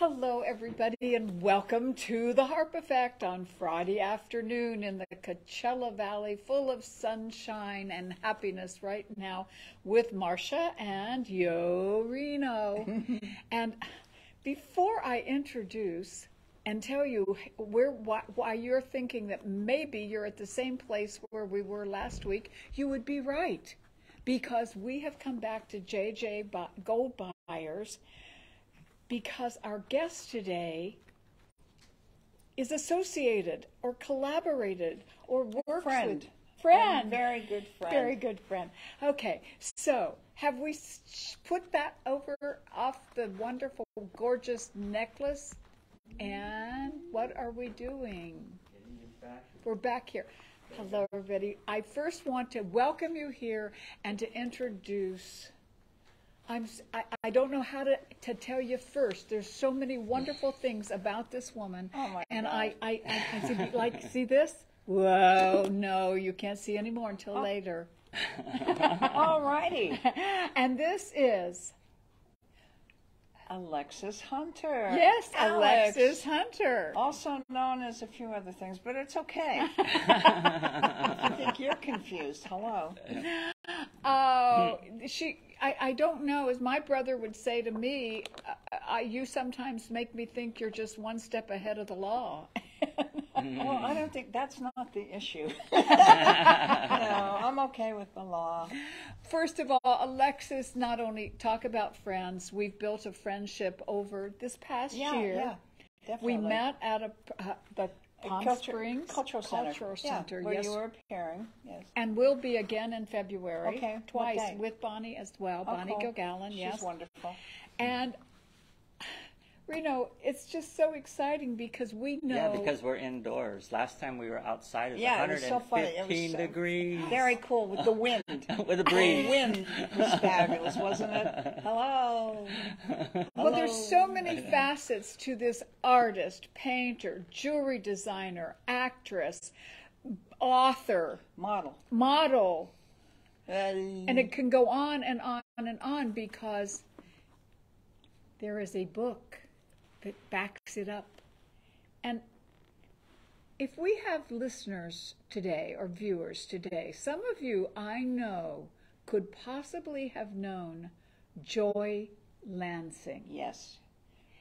Hello, everybody, and welcome to the Harp Effect on Friday afternoon in the Coachella Valley, full of sunshine and happiness right now with Marcia and Yo Reno. and before I introduce and tell you where why, why you're thinking that maybe you're at the same place where we were last week, you would be right because we have come back to JJ Gold Buyers because our guest today is associated or collaborated or works Friend. with friend. And very good friend. Very good friend. Okay, so have we put that over off the wonderful, gorgeous necklace? And what are we doing? We're back here. Hello, everybody. I first want to welcome you here and to introduce. I'm, I, I don't know how to, to tell you first. There's so many wonderful things about this woman. Oh, my and God. I, I, I, I see, like, see this? Whoa, no, you can't see anymore until Oh. later. All righty. And this is, Alexis Hunter. yes, Alex, Alexis Hunter. Also known as a few other things, but it's okay. I think you're confused. Hello. Oh, she. I, I don't know. As my brother would say to me, uh, I, you sometimes make me think you're just one step ahead of the law. Well, I don't think that's not the issue. no, I'm okay with the law. First of all, Alexis, not only talk about friends, we've built a friendship over this past Yeah, year. yeah, definitely. We met at a, uh, the Palm Culture- Springs Cultural Center. Cultural Yeah, where yes. you were appearing. Yes. And we'll be again in February. Okay, Twice with Bonnie as well. Oh, Bonnie cool. Gilgallen, yes. wonderful. And Reno, it's just so exciting because we know Yeah, because we're indoors. Last time we were outside, it was Yeah, it was so funny. It was 115 so- degrees Very cool with the wind. with a breeze. The wind was fabulous, wasn't it? Hello. well, there's so many facets to this artist, painter, jewelry designer, actress, author, Model. model, Uh, and it can go on and on and on because there is a book that backs it up. And if we have listeners today or viewers today, some of you I know could possibly have known Joi Lansing. yes.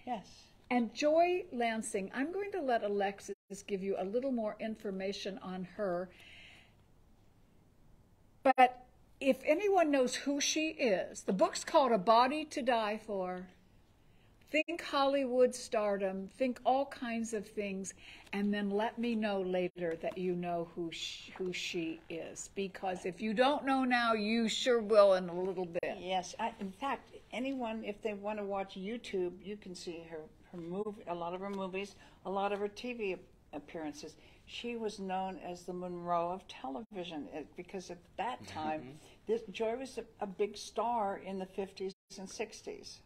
Yes. And Joi Lansing, I'm going to let Alexis give you a little more information on her. But if anyone knows who she is, the book's called A Body to Die For. Think Hollywood stardom, think all kinds of things, and then let me know later that you know who she, who she is. Because if you don't know now, you sure will in a little bit. Yes. I, in fact, anyone, if they want to watch YouTube, you can see her, her movie, a lot of her movies, a lot of her TV appearances. She was known as the Monroe of television eh, because at that time, this, Joi was a, a big star in the 50s and 60s.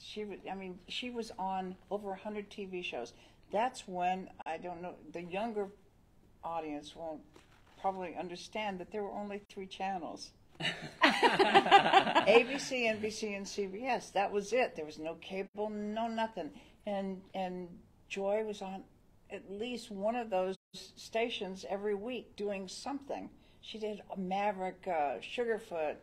She was, I mean, she was on over 100 TV shows. That's when, I don't know, the younger audience won't probably understand that there were only three channels. ABC, NBC, and CBS. That was it. There was no cable, no nothing. And and Joi was on at least one of those stations every week doing something. She did Maverick, uh, Sugarfoot,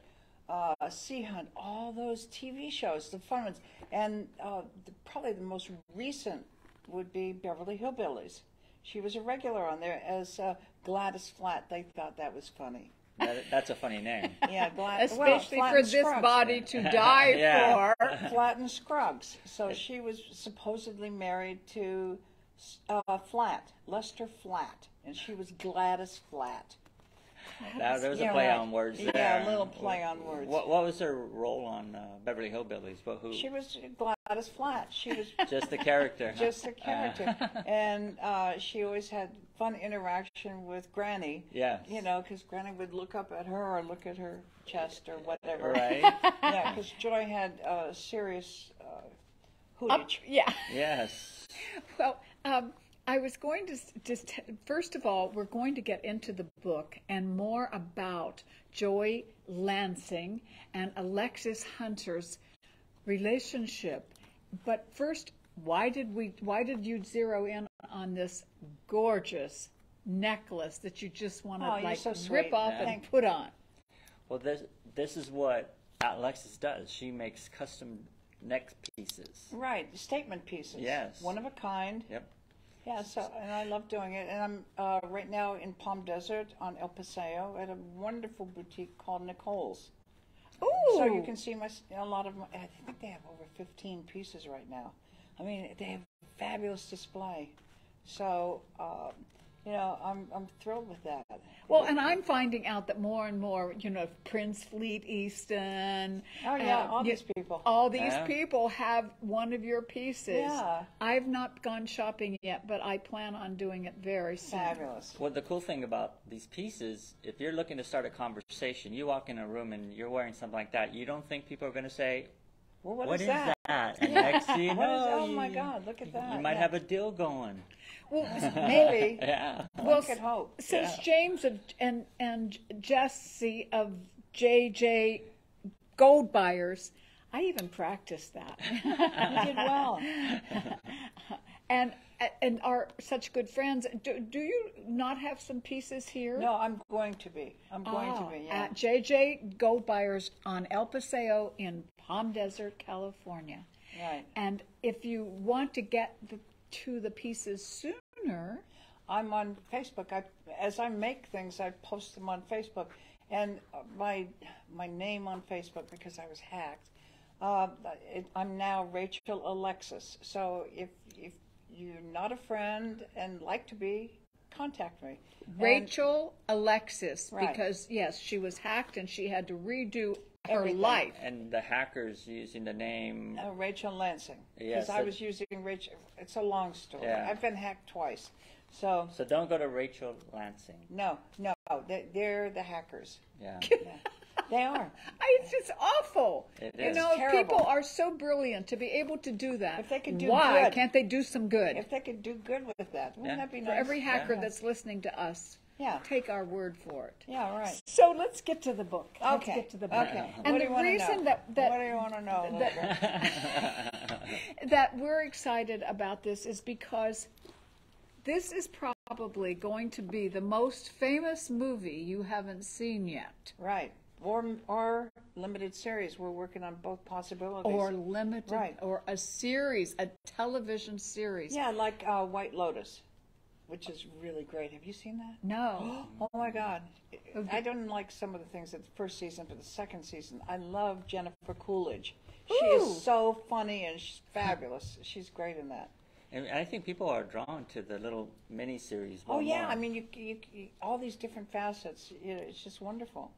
uh, Sea Hunt, all those TV shows, the fun ones. And uh, the, probably the most recent would be Beverly Hillbillies. She was a regular on there as uh, Gladys Flatt. They thought that was funny. That, that's a funny name. Yeah, Gladys. well, Especially Flat for this Scruggs. body to die Yeah. for. Flatt and Scruggs. So she was supposedly married to uh, Flatt, Lester Flatt, and she was Gladys Flatt. That, there was a Yeah, play right. on words Yeah, a little play on words. What, what was her role on uh, Beverly Hillbillies? But who? She was Gladys Flatt. She was just the character. huh? just a character, and uh, she always had fun interaction with Granny. Yes. You know, because Granny would look up at her or look at her chest or whatever. Right. Yeah, because Joi had uh, serious uh, hootage. yeah. Yes. Well, um, I was going to just, first of all, we're going to get into the book and more about Joi Lansing and Alexis Hunter's relationship. But first, why did we? Why did you zero in on this gorgeous necklace that you just want to Oh, like so rip sweet. off Yeah. and put on? Well, this this is what Alexis does. She makes custom neck pieces. Right, statement pieces. Yes. One of a kind. Yep. Yeah, so and I love doing it. And I'm uh, right now in Palm Desert on El Paseo at a wonderful boutique called Nicole's. Ooh, So you can see my a lot of my. I think they have over 15 pieces right now. I mean, they have a fabulous display. So um, you know, I'm I'm thrilled with that. Well, and I'm finding out that more and more, you know, Prince Fleet Easton. Oh yeah, uh, all y- these people. All these Yeah. people have one of your pieces. Yeah. I've not gone shopping yet, but I plan on doing it very soon. Fabulous. Well, the cool thing about these pieces, if you're looking to start a conversation, you walk in a room and you're wearing something like that, you don't think people are going to say, Well, "What is that? that?" And next thing you What is- know, oh my you- God, look at that. You might Yeah. have a deal going. Well, Maybe. Yeah. well, could hope. Since Yeah. James of, and and Jesse of JJ Gold Buyers, I even practiced that. You did well. and and are such good friends. Do, do you not have some pieces here? No, I'm going to be. I'm going Oh, to be. Yeah. At JJ Gold Buyers on El Paseo in Palm Desert, California. Right. And if you want to get the, to the pieces sooner, I'm on Facebook. I, as I make things, I post them on Facebook, and uh, my my name on Facebook because I was hacked. Uh, it, I'm now Rachel Alexis. So if if you're not a friend and like to be, contact me. And- Rachel Alexis, Right. because yes, she was hacked and she had to redo her Everything. life. And the hackers using the name. Uh, Rachel Lansing. Yes, Because I was using Rachel. It's a long story. Yeah. I've been hacked twice. So So don't go to Rachel Lansing. no, no, they, they're the hackers. Yeah. They are. I- It's just awful. It you is. know, Terrible. people are so brilliant to be able to do that. If they could do good why good. can't they do some good? If they could do good with that, wouldn't Yeah. that be nice? For every hacker Yeah. that's listening to us, Yeah. take our word for it. Yeah, right. So let's get to the book. Let's Okay. get to the book. Okay. And what the do you reason know? that that what do you want to know? that we're excited about this is because this is probably going to be the most famous movie you haven't seen yet, right. Or or limited series. We're working on both possibilities. or limited, Right. or a series, a television series. yeah, like uh, White Lotus, which is really great. Have you seen that? No. Oh my God! I don't like some of the things at the first season, but the second season, I love Jennifer Coolidge. She Ooh. is so funny and she's fabulous. She's great in that. And I think people are drawn to the little mini series. Oh yeah, I mean, you, you, you all these different facets. You know, it's just wonderful.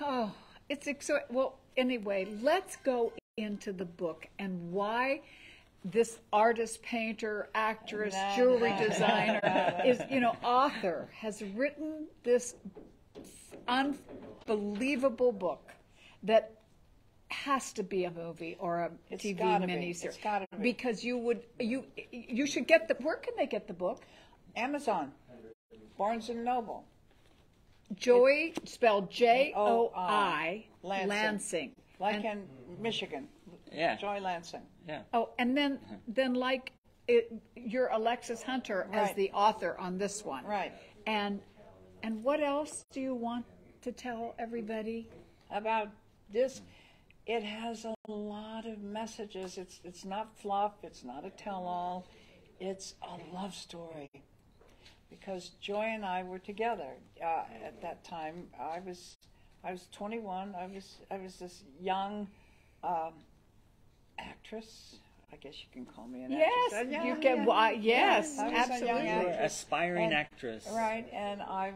Oh, it's exo- well. Anyway, let's go into the book and why this artist, painter, actress, No, jewelry no, designer is, you know, author has written this unbelievable book that has to be a movie or a It's TV be. miniseries. It's gotta be. because you would you you should get the. Where can they get the book? Amazon, Barnes and Noble. Joi spelled J O I Lansing. Lansing. like And- in Michigan. Yeah. Joi Lansing. Yeah. Oh, and then then like it, you're Alexis Hunter as the author on this one, Right. And and what else do you want to tell everybody? About this, it has a lot of messages. It's it's not fluff. It's not a tell-all. It's a love story. Because Joi and I were together uh, at that time. I was I was 21. I was I was this young um, actress. I guess you can call me an Yes, actress. Uh, yeah, you can. yeah, Why, yeah. yes, I was a young absolutely. You're an actress. aspiring And- actress. Right, and I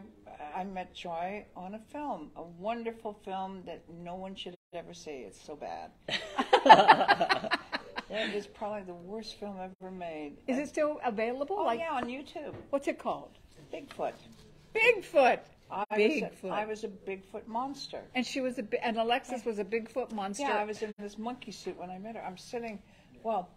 I met Joi on a film, a wonderful film that no one should ever see. It's so bad. it is probably the worst film ever made. Is it still available? Oh like yeah, on YouTube. what's it called? Bigfoot. Bigfoot. I Was Bigfoot. a, I was a Bigfoot monster. And she was a and Alexis was a Bigfoot monster. Yeah, I was in this monkey suit when I met her. I'm sitting, well,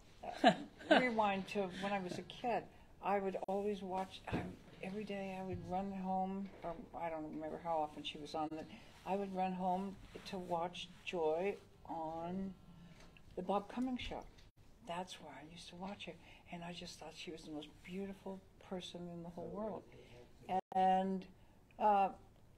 uh, rewind to when I was a kid. I would always watch, I, every day I would run home, or I don't remember how often she was on it. I would run home to watch Joi on the Bob Cummings show. That's where I used to watch her, and I just thought she was the most beautiful person in the whole world. And uh,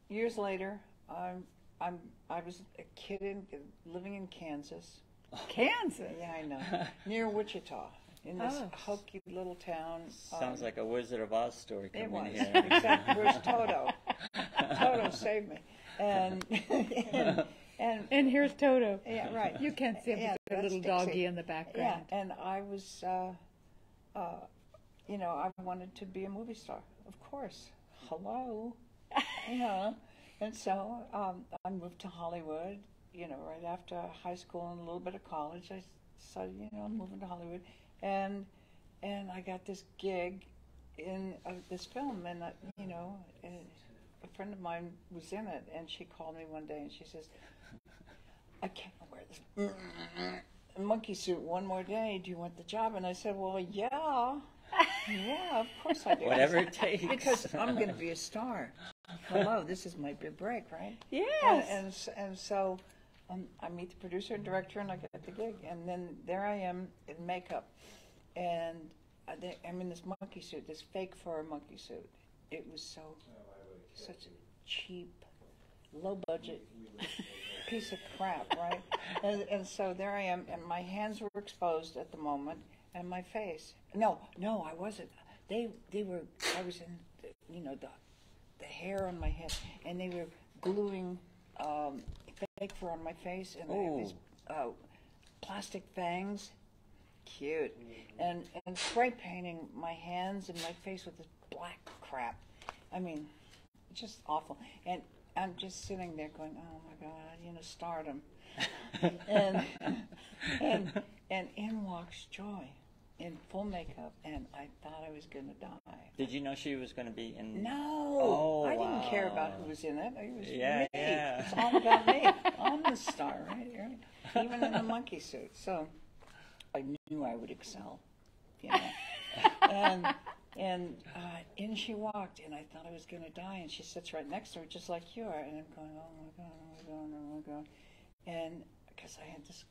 years later, I'm, I'm, I was a kid in, living in Kansas. Kansas. Yeah, I know. Near Wichita, in this Oh. hokey little town. Sounds um, like a Wizard of Oz story it coming was. here. Exactly. Where's Toto? Toto saved me. And and, and And here's Toto. yeah, right. You can't see him, Yeah, but a that's little Dixie. doggy in the Yeah, background. and I was, uh, uh, you know, I wanted to be a movie star, of course. Hello, know. And so um, I moved to Hollywood, you know, right after high school and a little bit of college. I decided, you know, I'm moving to Hollywood, and and I got this gig in uh, this film, and uh, you know, and a friend of mine was in it, and she called me one day and she says, I can't wear this monkey suit one more day. Do you want the job? And I said, Well, yeah. Yeah, of course I do. Whatever it takes. Because I'm going to be a star. Hello, this is my big break, right? Yes. And, and, and so um, I meet the producer and director, and I get the gig. And then there I am in makeup. And I, they- I'm in this monkey suit, this fake fur monkey suit. It was so, such a cheap, low budget piece of crap, right? And, and so there I am, and my hands were exposed at the moment, and my face. No, no, I wasn't. They, they were. I was in, the, you know, the, the hair on my head, and they were gluing um, fake fur on my face, and I had these uh, plastic fangs. Cute, and and spray painting my hands and my face with this black crap. I mean, just awful. And I'm just sitting there going, "Oh my God, you know, stardom." and and and in walks Joi in full makeup, and I thought I was gonna die. Did you know she was going to be in? No, Oh, I didn't care about who was in it. It was Yeah, me. yeah. It's all about me. I'm the star, right? right? Even in the monkey suit. So I knew I would excel. You know. and and uh, in she walked, and I thought I was going to die. And she sits right next to her, just like you are. And I'm going, oh my god, oh my god, oh my god. And because I had this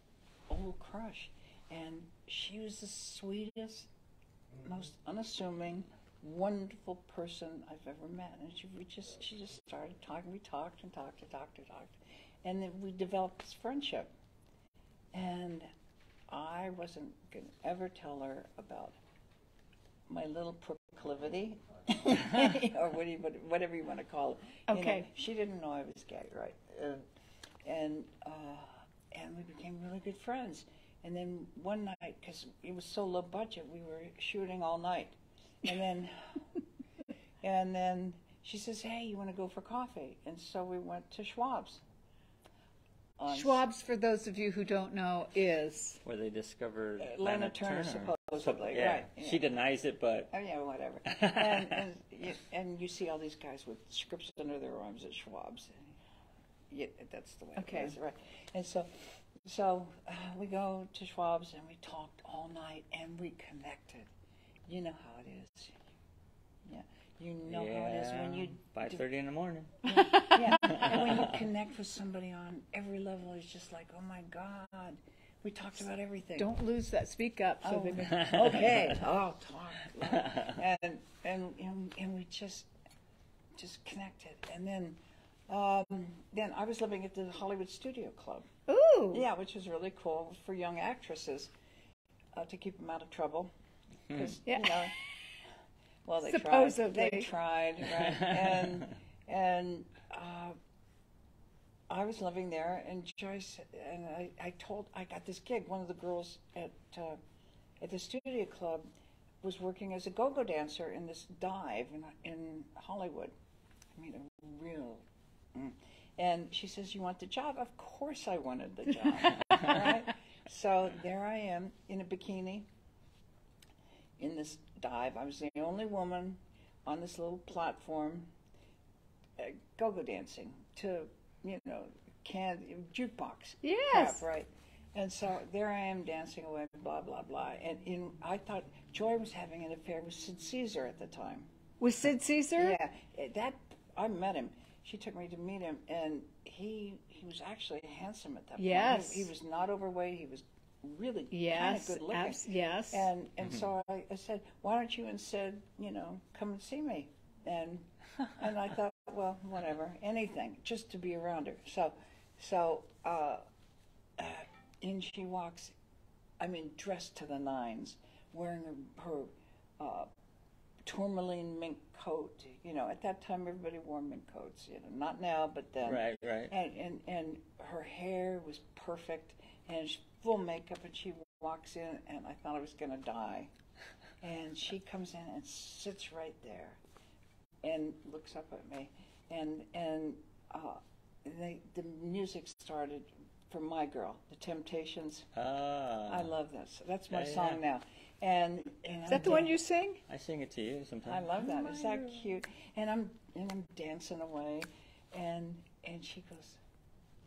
old crush, and she was the sweetest, most unassuming, wonderful person I've ever met. And she we just she just started talking. We talked and talked and talked and talked, and then we developed this friendship. And I wasn't gonna ever tell her about my little proclivity, or what do you, whatever you want to call it. You know, Okay. she didn't know I was gay, right? And and uh, and we became really good friends. And then one night, because it was so low budget, we were shooting all night. And then and then she says, "Hey, you want to go for coffee?" And so we went to Schwab's. On Schwab's, for those of you who don't know, is Where they discovered Uh, Lana Turner, supposedly, yeah. right, yeah. She denies it, but Oh yeah, whatever. and, and you, and you see all these guys with scripts under their arms at Schwab's. Yeah, that's the way Okay. it is, right? And so, so uh, we go to Schwab's and we talked all night and we connected. You know how it is. Yeah, you know how it is when you five thirty in the morning. yeah, and when you connect with somebody on every level, it's just like, oh my God, we talked about everything. don't lose that. Speak up. So Oh, they can, okay. I'll talk. And, and and and we just just connected. And then um, then I was living at the Hollywood Studio Club. ooh, Yeah, which was really cool for young actresses uh, to keep them out of trouble. 'Cause, Yeah. you know, well, they Supposedly. tried. They tried, right? And and uh, I was living there, and Joyce and I, I told I got this gig. One of the girls at uh, at the studio club was working as a go-go dancer in this dive in in Hollywood. I mean, a real. mm. And she says, "You want the job?" Of course, I wanted the job. right? So there I am in a bikini in this dive. I was the only woman on this little platform, uh, go-go dancing to, you know, can jukebox. Yes. crap, right. And so there I am dancing away, blah blah blah. And in, I thought Joi was having an affair with Sid Caesar at the time. with Sid Caesar. Yeah, eh, that I met him. She took me to meet him, and he he was actually handsome at that point. Yes. He, he was not overweight. He was really kind of Yes, good looking. abs- yes. And and so I, I said, why don't you instead, you know, come and see me? And and I thought, well, whatever, anything, just to be around her. So so uh, uh, in she walks, I mean, dressed to the nines, wearing her, her uh, tourmaline mink coat. You know, at that time everybody wore mink coats. You know, not now, but then. Right, right. And and and her hair was perfect, and she, full makeup, and she walks in, and I thought I was gonna die. And she comes in and sits right there, and looks up at me, and and uh, they, the music started for my girl, the Temptations. Ah, I love this. That's my Yeah, yeah. song now. And, and Is that the one you sing? I sing it to you sometimes. I sometimes. love that. Is that cute? And I'm and I'm dancing away, and and she goes,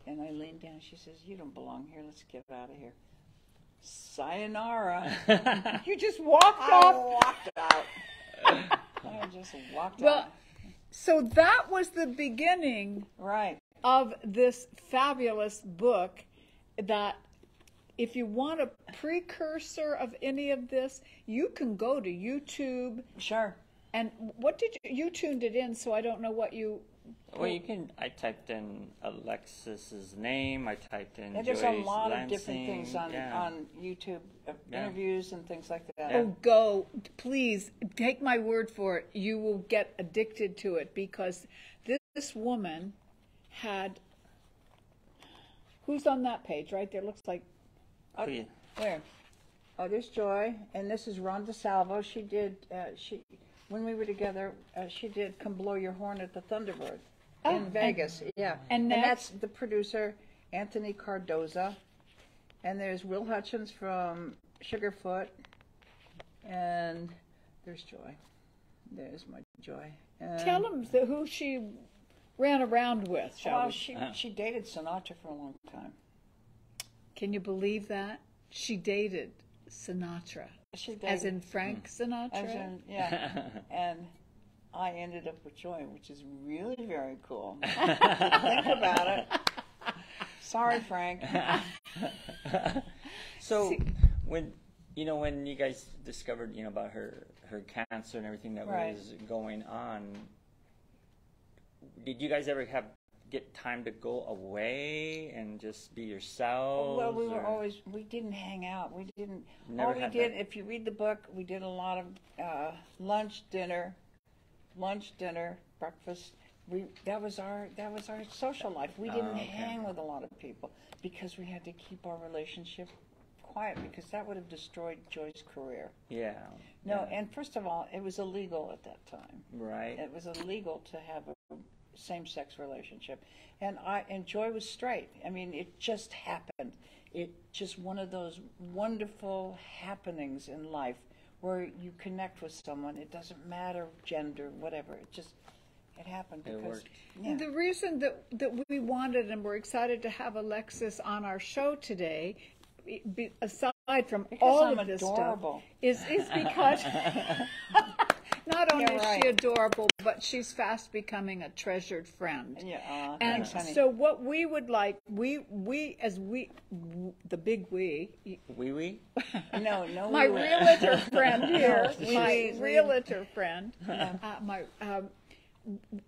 and I leaned down. She says, "You don't belong here. Let's get out of here." Sayonara. You just walked I off. walked out. I just walked Well, out. so that was the beginning Right. of this fabulous book that if you want a precursor of any of this, you can go to YouTube. Sure. And what did you, you tuned it in, so I don't know what you. Well, you can. I typed in Alexis's name. I typed in. Yeah, there's a Joyce lot of different things on yeah. on YouTube, uh, Yeah. interviews and things like that. Yeah. Oh, go. Please take my word for it. You will get addicted to it because this, this woman had. Who's on that page right there? Looks like. Oh, yeah. Where? Oh, there's Joi, and this is Rhonda Salvo. She did. Uh, she when we were together, uh, she did "Come Blow Your Horn" at the Thunderbird Oh, in Vegas. yeah, and that's the producer Anthony Cardoza, and there's Will Hutchins from Sugarfoot, and there's Joi. There's my Joi. And, Tell them who she ran around with, shall Well, we? she she dated Sinatra for a long time. Can you believe that? She dated Sinatra. She dated, As in Frank hmm. Sinatra? As in, yeah. and I ended up with Joi, which is really very cool. Think about it. Sorry, Frank. So when you know when you guys discovered you know about her her cancer and everything that Right. was going on, did you guys ever have get time to go away and just be yourself? Well, we were always we didn't hang out. We didn't. Never all we did, that. if you read the book, we did a lot of uh, lunch, dinner, lunch, dinner, breakfast. We that was our that was our social life. We didn't Ah, okay. hang with a lot of people because we had to keep our relationship quiet because that would have destroyed Joi's career. Yeah. No, yeah. and first of all, it was illegal at that time. right. It was illegal to have a same-sex relationship, and I and Joi was straight. I mean, it just happened. It just one of those wonderful happenings in life where you connect with someone. It doesn't matter gender, whatever. It just it happened It because worked. yeah. The reason that, that we wanted and we're excited to have Alexis on our show today, be, aside from Because all I'm of this adorable. stuff, is, is because not only You're is she adorable, but she's fast becoming a treasured friend. yeah, aw, And thanks, honey. so, what we would like, we we as we, w- the big we, We we. no, no, my we realtor friend here, We- my we- realtor friend, uh, my um,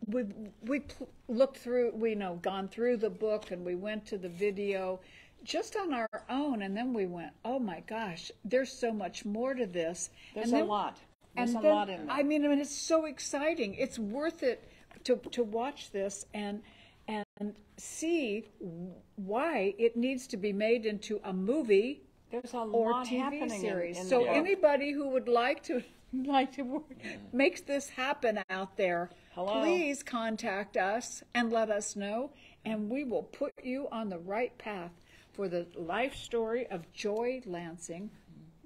we we looked through, we you know gone through the book, and we went to the video, just on our own, and then we went, oh my gosh, there's so much more to this. There's and a lot. There's and a then, lot in there. I mean, I mean, it's so exciting. It's worth it to to watch this and and see why it needs to be made into a movie There's a or lot TV happening in- series. in so the book. anybody who would like to like to work, mm. makes this happen out there, Hello. please contact us and let us know, and we will put you on the right path for the life story of Joi Lansing,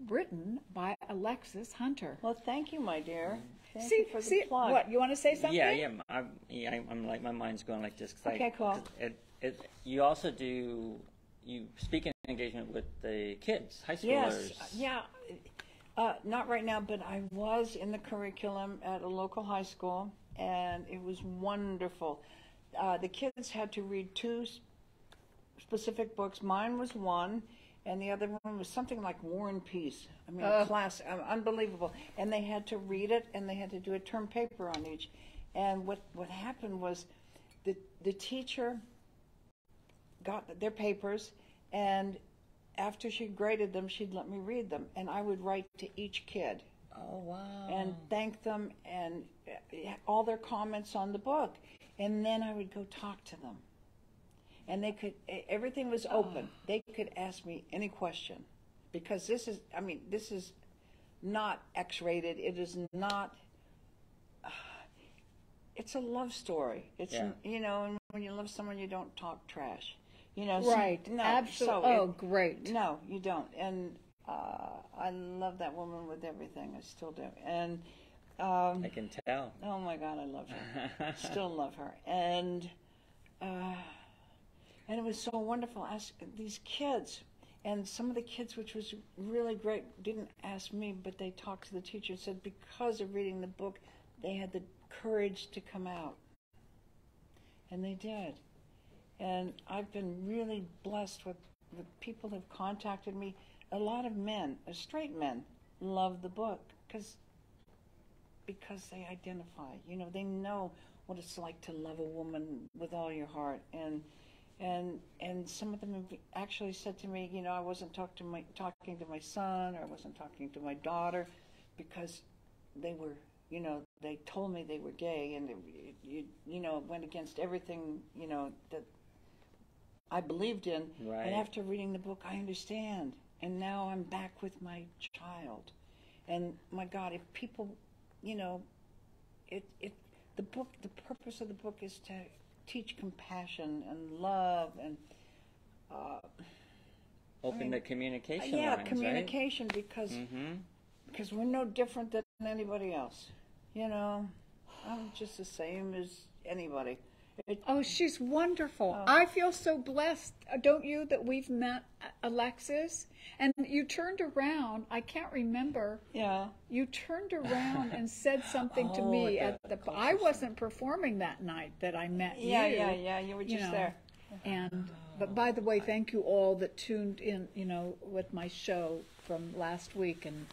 written by Alexis Hunter. Well, thank you, my dear. Thank see, you for the see plug. what you want to say something? Yeah, yeah. I'm, yeah, I'm, I'm like my mind's going like this. 'cause I- Okay, cool. 'cause It, it, you also do you speaking engagement with the kids, high schoolers. Yes, yeah. Uh, not right now, but I was in the curriculum at a local high school, and it was wonderful. Uh, the kids had to read two specific books. Mine was one, and the other one was something like War and Peace. I mean, Oh. class, um, unbelievable. And they had to read it, and they had to do a term paper on each. And what what happened was, the the teacher got their papers, and after she graded them, she'd let me read them, and I would write to each kid Oh wow. and thank them and uh, all their comments on the book. And then I would go talk to them. And they could, everything was open. They could ask me any question. Because this is, I mean, this is not X rated. It is not, it's a love story. It's, Yeah. you know, and when you love someone, you don't talk trash. You know, so- Right. no, Absolutely. so it- oh, great. no, you don't. And uh, I love that woman with everything. I still do. And um, I can tell. oh my God, I love her. still love her. And uh, and it was so wonderful. Ask these kids, and some of the kids, which was really great, didn't ask me, but they talked to the teacher. and Said because of reading the book, they had the courage to come out, and they did. And I've been really blessed with, the people have contacted me. A lot of men, uh, straight men, love the book because because they identify. You know, they know what it's like to love a woman with all your heart, and and and some of them have actually said to me, you know, I wasn't talk to my, talking to my son or I wasn't talking to my daughter because they were, you know, they told me they were gay, and it, you you know, it went against everything, you know, that I believed in. Right. And after reading the book, I understand. And now I'm back with my child. And my God, if people, you know, it, it, the book, the purpose of the book is to teach compassion and love and, uh, Open mean, the communication yeah, lines, communication because, Mm-hmm. because we're no different than anybody else. You know, I'm just the same as anybody. It, Oh, she's wonderful. Oh. I feel so blessed, uh, don't you, that we've met Alexis? And you turned around, I can't remember, yeah. you turned around and said something to Oh, me at at the I wasn't performing that night that I met Yeah, you. yeah, yeah. Yeah, you were you just know. there. And, but by the way, thank you all that tuned in, you know, with my show from last week and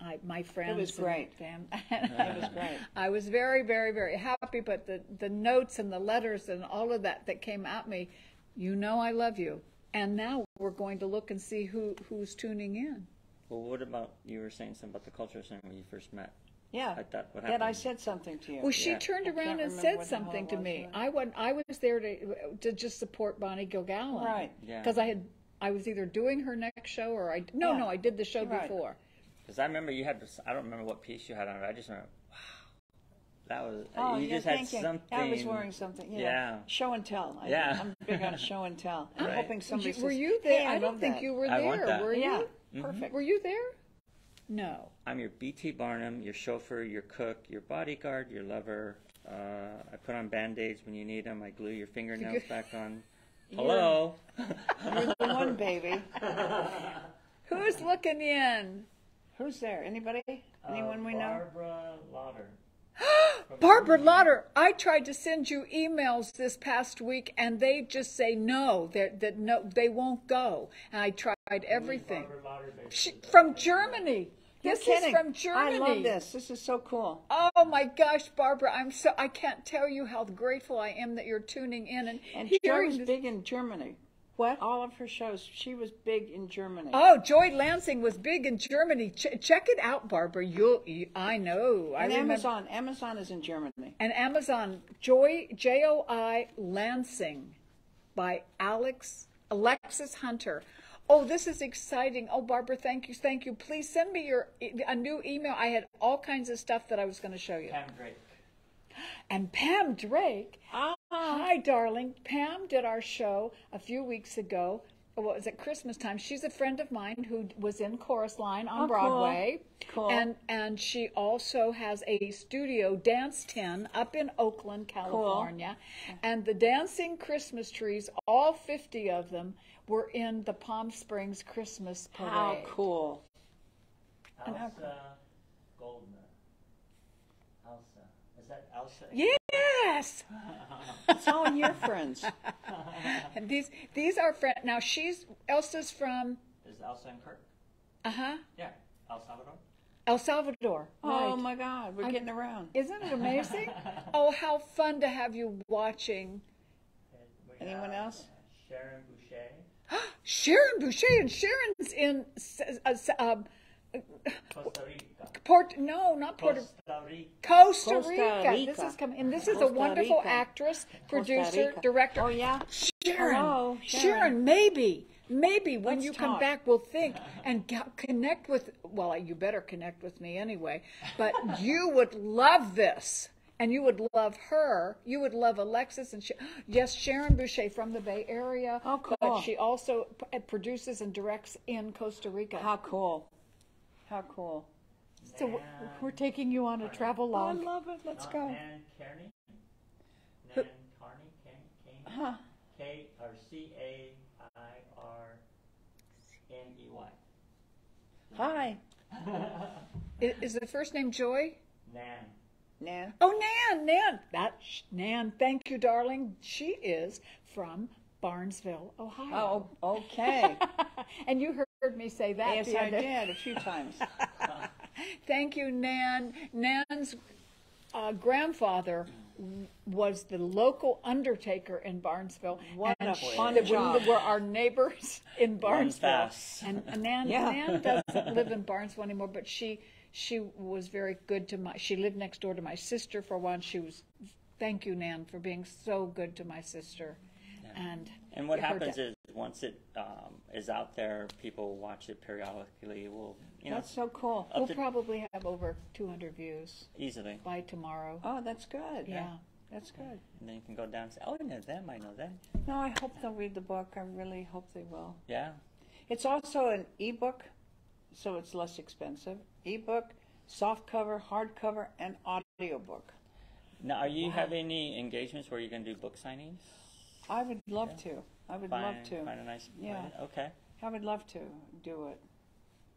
I, my friends. It was and great. Fam- It was great. I was very, very, very happy, but the, the notes and the letters and all of that that came at me, you know I love you. And now we're going to look and see who, who's tuning in. Well, what about you were saying something about the culture center when you first met? Yeah. I thought what That I said something to you. Well, she Yeah. turned around and said what the hell something to me. yeah. I went, I was there to, to just support Bonnie Gilgallen. Right. Yeah. Because I had, I was either doing her next show or I, no, Yeah. no, I did the show Right. before. Because I remember you had, I don't remember what piece you had on. it. I just remember. Wow, that was. Oh, you yeah, just had you. something. I was wearing something. You know, Yeah. Show and tell. I, Yeah. I'm big on show and tell. I'm Right. hoping somebody You- were you there? Hey, I, I don't think that. you were I want there. that. Were Yeah. you? Perfect. Were you there? No. I'm your PT Barnum, your chauffeur, your cook, your bodyguard, your lover. Uh, I put on band aids when you need them. I glue your fingernails back on. Hello. You're the one, baby. Who's looking in? Who's there? Anybody? Anyone we know? Uh, Barbara Lauder. Barbara Lauder, I tried to send you emails this past week and they just say no, that that no they won't go. And I tried everything. She, from Germany. You're This kidding. is from Germany. I love this. This is so cool. Oh my gosh, Barbara, I'm so I can't tell you how grateful I am that you're tuning in and, And Joi hearing was this. big in Germany. What? All of her shows, she was big in Germany. Oh, Joi Lansing was big in Germany. Ch- check it out, Barbara. You'll, you, I know. I and remember. Amazon. Amazon is in Germany. and Amazon Joi J O I Lansing by Alex Alexis Hunter. Oh, this is exciting. Oh, Barbara, thank you, thank you. Please send me your a new email. I had all kinds of stuff that I was going to show you. Pam Drake. And Pam Drake. Ah. Hi, darling. Pam did our show a few weeks ago. What was it? Christmas time. She's a friend of mine who was in Chorus Line on Oh. Broadway. Cool. And and she also has a studio, Dance Ten, up in Oakland, California. Cool. And the dancing Christmas trees, all 50 of them, were in the Palm Springs Christmas parade. How cool. Elsa Goldner. Elsa. Is that Elsa? Yeah, Yes. It's all your friends. And these these are friends. Now she's Elsa's from Is Elsa and Kirk? uh huh Yeah, El Salvador. El Salvador. Oh right. my God, we're getting around. Isn't it amazing? oh, how fun to have you watching. Anyone else? uh, Sharon Boucher, Sharon Boucher and Sharon's in uh, um, Costa Rica. Port. No, not Puerto. Costa Rica. Costa, Costa Rica. This is coming, and this is a wonderful Rica. actress, producer, director. Oh yeah. Sharon, Hello, Sharon, Sharon. maybe, maybe when Let's you come back, we'll think and go- connect with. Well, you better connect with me anyway. But you would love this, and you would love her. You would love Alexis and Sh- yes, Sharon Boucher from the Bay Area. Oh, cool! But she also produces and directs in Costa Rica. How cool. How cool. so we're, we're taking you on a travel Oh, I log. love it. Let's Not go. Nan Kearney. Nan Cairney. Kane. Kane. Huh. K or C A I R N E Y. Hi, I- Is the first name Joy? Nan. Nan. Oh, Nan, Nan. That sh- Nan. Thank you, darling. She is from Barnesville, Ohio. Oh, okay. and you heard me say that. yes, I did a few times. Thank you, Nan. Nan's uh, grandfather was the local undertaker in Barnesville. What and a she- fun we were our neighbors in Barnesville. And Nan, Yeah. Nan doesn't live in Barnesville anymore, but she she was very good to my. She lived next door to my sister for a while. She was. Thank you, Nan, for being so good to my sister. And And what happens is once it um, is out there, people watch it periodically. We'll, you know, That's so cool. up we'll to- probably have over 200 views easily. by tomorrow. Oh, that's good. Yeah. That's good. And then you can go down and say, oh, I know them, I know them. No, I hope they'll read the book. I really hope they will. Yeah. It's also an ebook, so it's less expensive. Ebook, soft cover, hardcover, and audiobook. Now, are you having any engagements where you're going to do book signings? I would love to. I would Find, love to. Find a nice. Yeah. Okay. I would love to do it.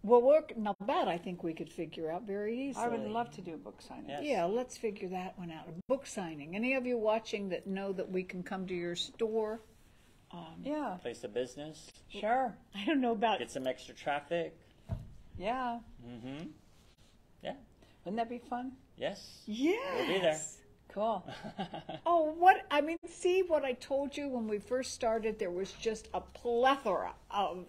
Well, work. Now that I think we could figure out very easily. I would love to do a book signing. Yes. Yeah, let's figure that one out. A book signing. Any of you watching that know that we can come to your store? Yeah, Place of business. sure. I don't know about. Get some extra traffic. Yeah. Mm-hmm. Yeah. Wouldn't that be fun? Yes. Yes. We'll be there. Cool. Oh, what I mean, see what I told you when we first started. There was just a plethora of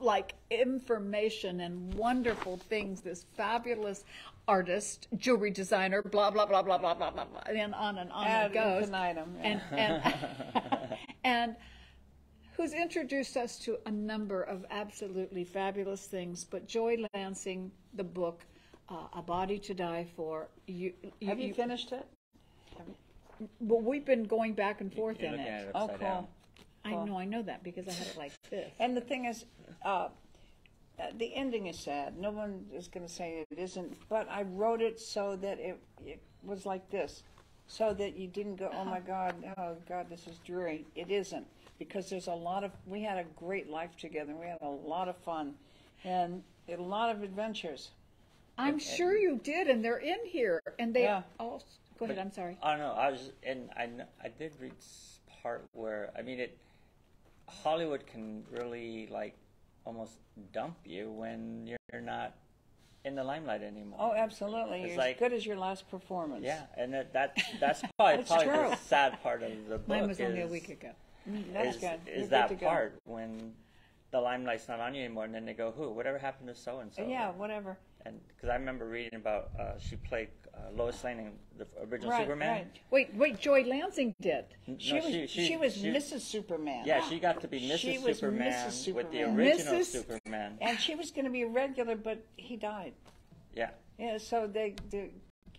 like information and wonderful things. This fabulous artist, jewelry designer, blah blah blah blah blah blah blah, blah and on and on Ad it goes. infinitum, yeah. And and and who's introduced us to a number of absolutely fabulous things. But Joi Lansing, the book, uh, A Body to Die For. You, Have you finished it? Well, we've been going back and forth You're in looking at it. it Oh, upside cool. down. I know, I know that because I had it like this. And the thing is, uh, uh, the ending is sad. No one is going to say it isn't. But I wrote it so that it it was like this, so that you didn't go, oh my God, oh God, this is dreary. It isn't because there's a lot of. We had a great life together. We had a lot of fun, and a lot of adventures. I'm sure you did, and they're in here, and they Yeah. all. Go ahead. I'm sorry. I don't know. I was, and I, I did read part where I mean it. Hollywood can really like almost dump you when you're not in the limelight anymore. Oh, absolutely. It's You're like- as good as your last performance. Yeah, and that, that that's probably, It's probably true. the sad part of the book. Mine was only a week ago. That's is, good. is You're good that go. part when the limelight's not on you anymore, and then they go, "Who? Whatever happened to so and so?" Yeah, whatever. and because I remember reading about uh, she played uh, Lois Lane in the original Right, Superman. right. Wait, wait. Joi Lansing did. No, She was she, was Mrs. Superman. Yeah, she got to be Mrs. She was Superman, Mrs. with the Superman. original Mrs. Superman. And she was going to be a regular, but he died. Yeah, Yeah, so they the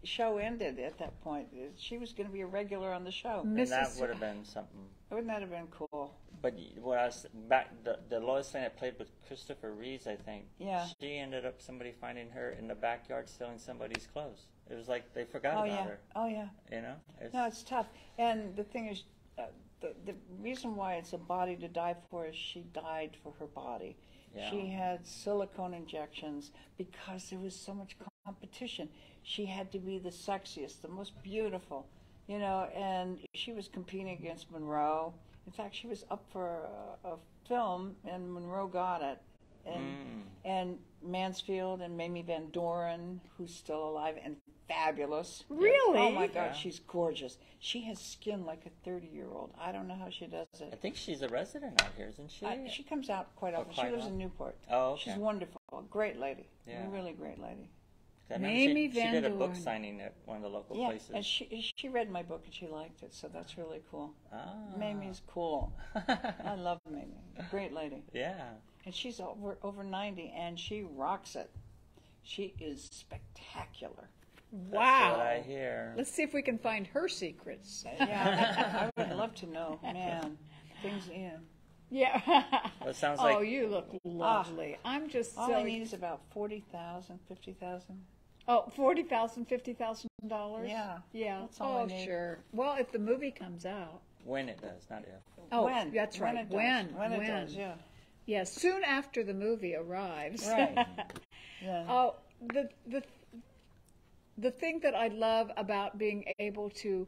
show ended at that point. She was going to be a regular on the show. and that would have been something. Wouldn't that have been cool? But what I was back, the, the Lois Lane that played with Christopher Reeves, I think. Yeah. She ended up somebody finding her in the backyard stealing somebody's clothes. It was like they forgot Oh about yeah, her. oh yeah. You know. It's, No, it's tough. And the thing is, uh, the the reason why it's a body to die for is she died for her body. Yeah. She had silicone injections because there was so much competition. She had to be the sexiest, the most beautiful, you know, and she was competing against Monroe. In fact, she was up for a, a film, and Monroe got it. And Mm. and Mansfield and Mamie Van Doren, who's still alive and fabulous. Really? Oh my God, Yeah. she's gorgeous. She has skin like a thirty-year-old. I don't know how she does it. I think she's a resident out here, isn't she? I, she comes out quite Oh, often. quite she lives often? in Newport. Oh, okay. She's wonderful. Great lady. Yeah. Really great lady. Mamie she, she did a book Doren. signing at one of the local Yeah, places. and she she read my book and she liked it, so that's really cool. ah. Mamie's cool. I love Mamie. Great lady. yeah. And she's over over 90 and she rocks it. She is spectacular. Wow. That's what I hear. Let's see if we can find her secrets. Yeah, I, I would love to know. Man, things, yeah. Yeah. Well, it sounds oh, you look lovely. Ah. I'm just All so I need is about 40,000, 50,000. Oh, forty thousand, fifty thousand dollars. Yeah, yeah. that's all I oh, need. sure. Well, if the movie comes out, when it does, not if. oh, when? that's When right. it does. when? When it does, yeah. Yeah, soon after the movie arrives. Right. Yeah. oh, the the the thing that I love about being able to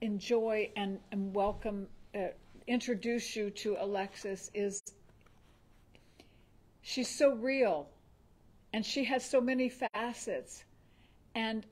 enjoy and, and welcome, uh, introduce you to Alexis is she's so real, and she has so many facets, and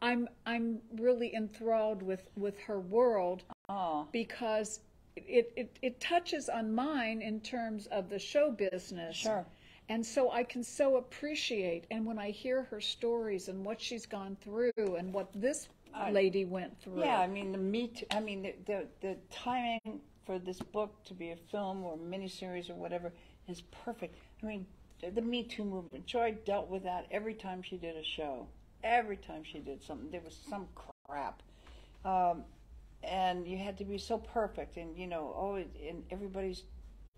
I'm I'm really enthralled with with her world Oh, because it, it, it touches on mine in terms of the show business. Sure. And so I can so appreciate, and when I hear her stories and what she's gone through and what this lady went through. yeah. I mean, the Me Too, I mean, the, the the timing for this book to be a film or miniseries or whatever is perfect. I mean, the, the Me Too movement. Joi dealt with that every time she did a show. Every time she did something, there was some crap. Um, and you had to be so perfect, and you know, oh, and everybody's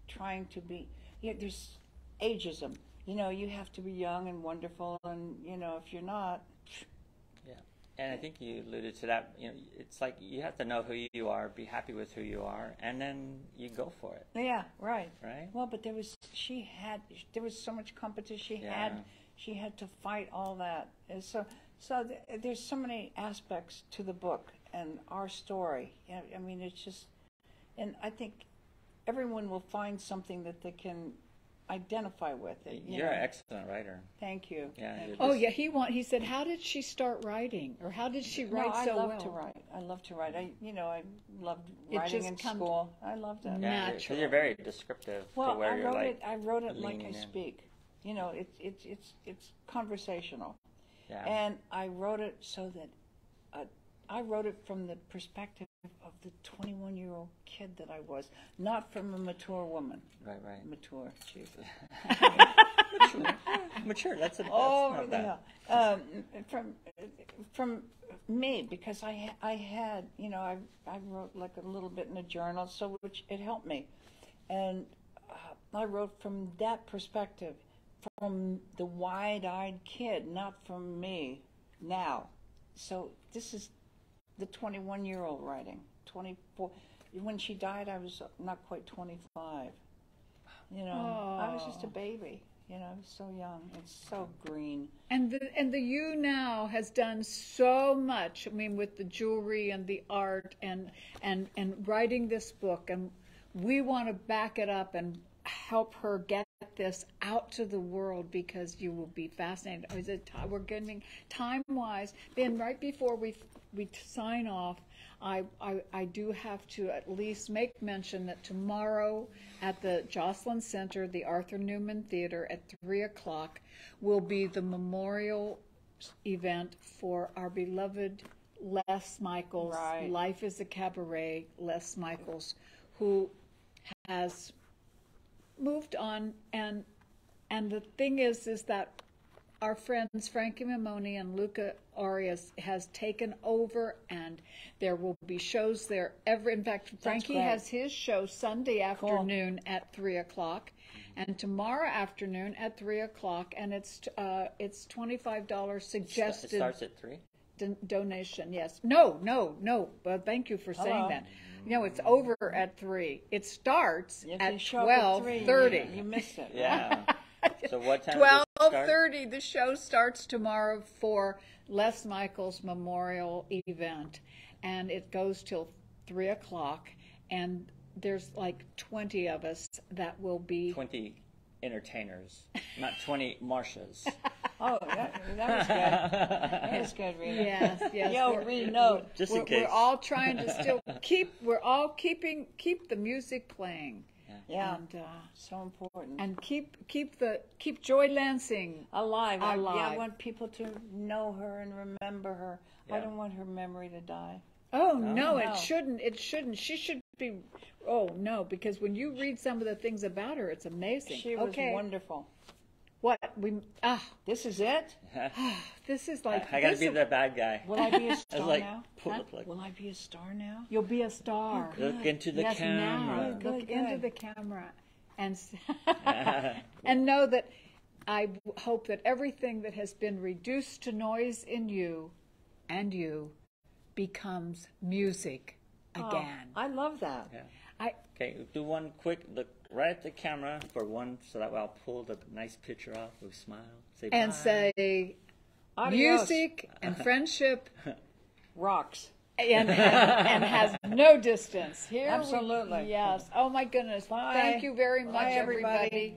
trying to be. Yeah, there's ageism. You know, you have to be young and wonderful, and you know, if you're not, Yeah. And I think you alluded to that. You know, it's like you have to know who you are, be happy with who you are, and then you go for it, yeah, right. right? Well, but there was she had there was so much competition. She Yeah. had she had to fight all that. And so so th- there's so many aspects to the book and our story. I mean, it's just, and I think everyone will find something that they can identify with. It, you You're know. an excellent writer. Thank you. Yeah, Thank you're Oh just- yeah, he want. He said, "How did she start writing, or how did she write No, write I love well?" to write. I love to write. I, you know, I loved writing just in come- school. I loved it. Yeah, Natural. because you're very descriptive Well, where I you're wrote like. it. I wrote it like I in. speak. You know, it's it's it's it's conversational, Yeah. and I wrote it so that I wrote it from the perspective of the 21 year old kid that I was, not from a mature woman. right, right. Mature, Jesus. Mature. mature, That's a. That's Oh, not yeah. Um, from from me because I I had you know I I wrote like a little bit in a journal, so which it helped me, and uh, I wrote from that perspective, from the wide-eyed kid, not from me now. So this is the 21-year-old writing. 24. When she died, I was not quite 25. You know, I was just a baby. You know, I was so young and so green. And the and the you now has done so much. I mean, with the jewelry and the art and and and writing this book, and we want to back it up and help her get this out to the world because you will be fascinated. Oh, is it ti- we're getting time wise? Then right before we we sign off, I, I I do have to at least make mention that tomorrow at the Joslyn Center, the Arthur Newman Theater at three o'clock, will be the memorial event for our beloved Les Michaels. Right. Life is a Cabaret, Les Michaels, who has moved on and and the thing is is that our friends Frankie Mimoni and Luca Arias has taken over and there will be shows there every in fact Frankie has his show Sunday afternoon at three o'clock and tomorrow afternoon at three o'clock and it's uh it's twenty five dollars It suggested starts at three. donation. Yes. No, no, no. But thank you for saying that. Mm-hmm. No, it's over at three. It starts If at you show up twelve three, thirty. You, you missed it. Yeah. so what time? Twelve it start? thirty. The show starts tomorrow for Les Michaels Memorial event, and it goes till three o'clock. And there's like 20 of us that will be. 20 entertainers, not 20 Marshas. Oh, that, that was good. That was good, Rita. Yes, yes. Yo, we're- Rita, no. Just we're, in case. we're all trying to still keep. We're all keeping keep the music playing. Yeah, And, uh, so important. and keep keep the keep Joi Lansing alive. I, yeah, Alive. I want people to know her and remember her. I Yeah. don't want her memory to die. Oh no, no. it shouldn't. It shouldn't. She should be. Oh no, because when you read some of the things about her, it's amazing. She was okay, wonderful. What we ah, This is it? this is like I gotta be is- the bad guy. Will I be a was star like, now? pull Huh? up like, Will I be a star now? You'll be a star. look into the yes, camera. now Good, look good, into good. the camera, and and know that I hope that everything that has been reduced to noise in you, and you, becomes music again. Oh, I love that. Yeah. I Okay, do one quick look right at the camera for one, so that way I'll pull the nice picture off. We smile, say and bye. say Adios. music and friendship Rocks. and, and has no distance. Here we- Absolutely. yes. Oh my goodness. Bye. Thank you very much, Bye, everybody. everybody.